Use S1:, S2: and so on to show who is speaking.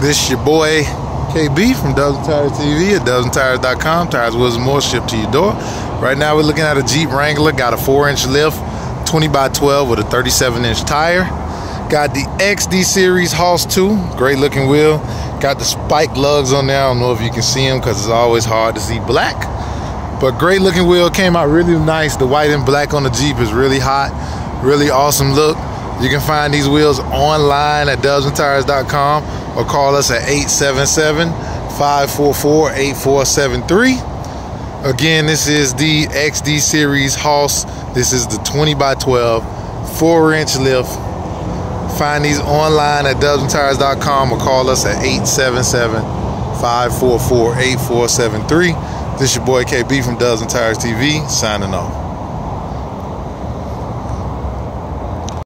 S1: This your boy KB from and Tires TV at dubsandtires.com. Tires, wheels, and more shipped to your door. Right now we're looking at a Jeep Wrangler. Got a 4-inch lift, 20 by 12 with a 37-inch tire. Got the XD Series Hoss 2, great looking wheel. Got the spike lugs on there. I don't know if you can see them because it's always hard to see black. But great looking wheel came out really nice. The white and black on the Jeep is really hot. Really awesome look. You can find these wheels online at dubsandtires.com or call us at 877 544 8473. Again, this is the XD Series Hoss. This is the 20 by 12 4 inch lift. Find these online at dubsandtires.com or call us at 877 544 8473. This your boy KB from and Tires TV signing off.